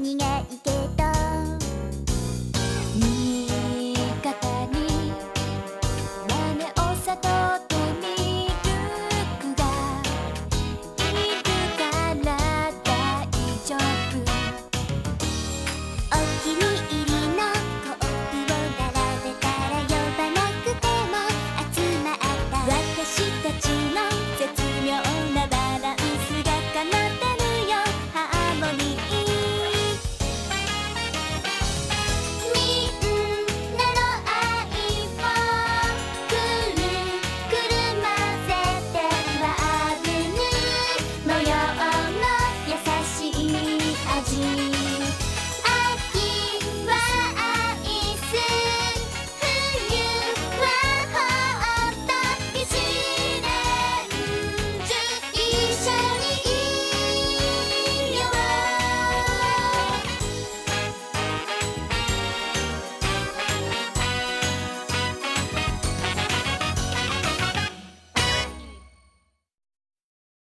逃げ行け